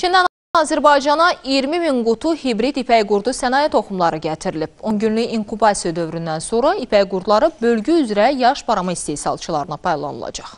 Çindən Azərbaycana 20 min qutu hibrid ipək qurdu sənaye toxumları gətirilib. 10 günlük inkubasiya dövründən sonra ipək qurdları bölgə üzrə yaş barama istehsalçılarına paylanılacaq.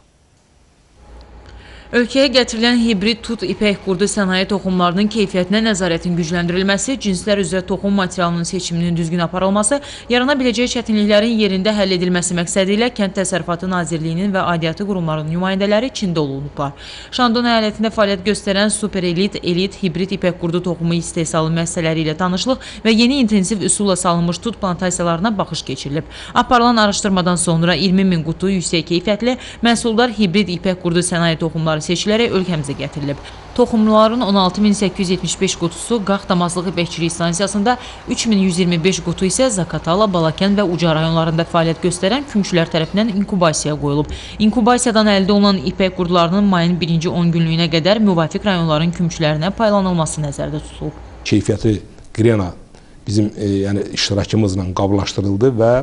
Ölkəyə gətirilən hibrid tut ipək qurdu sənaye toxumlarının keyfiyyətinə nəzarətin gücləndirilməsi, cinslər üzrə toxum materialının seçiminin düzgün aparılması, yarana biləcək çətinliklərin yerində həll edilməsi məqsədi ilə Kənd Təsərrüfatı Nazirliyinin və aidiyyatı qurumlarının nümayəndələri Çində olunublar. Şandon əyalətində fəaliyyət göstərən super elit, elit hibrid ipək qurdu toxumu istehsalı müəssisələri ilə tanışlıq və yeni intensiv üsulla salınmış tut plantasiyalarına baxış keçirilib. Aparılan araşdırmadan sonra 20 min qutu yüksək keyfiyyətli məhsuldar hibrid ipək qurdu sənaye toxumları seçilərək ölkəmizə gətirilib. Toxumluların 16875 qutusu Qax Damazlıq İpəkçilik stansiyasında, 3125 qutu isə Zakatala, Balakən və Uca rayonlarında fəaliyyət göstərən kümçülər tərəfindən inkubasiyaya qoyulub. İnkubasiyadan əldə olunan ipək qurdularının mayın birinci 10 günlüyünə qədər müvafiq rayonların kümçülərinə paylanılması nəzərdə tutulub. Keyfiyyəti qrena bizim e, yəni iştirakımızla qablaşdırıldı və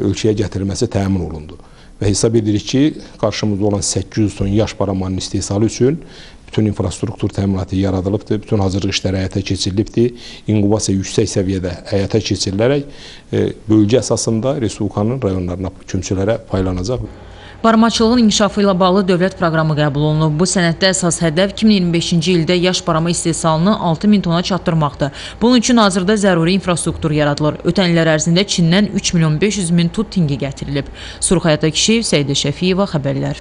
ölkəyə gətirilməsi təmin olundu və hesab edirik ki, qarşımızda olan 800 ton yaş baramanın istehsalı üçün bütün infrastruktur təminatı yaradılıbdır, bütün hazırlıq işləri həyata keçirilibdir. İnkubasiya yüksək səviyyədə həyata keçirilərək e, bölgə əsasında Respublikanın rayonlarına, kümçülərə paylanacaq. Baramaçılığın inkişafı ilə bağlı dövlət proqramı qəbul olunub. Bu sənəddə əsas hədəf 2025-ci ildə yaş barama istehsalını 6 min tona çatdırmaqdır. Bunun üçün hazırda zəruri infrastruktur yaradılır. Ötən illər ərzində Çindən 3 milyon 500 min tut tinqi gətirilib. Surxayata Kişiyev, Səidə Şəfiyeva, xəbərlər.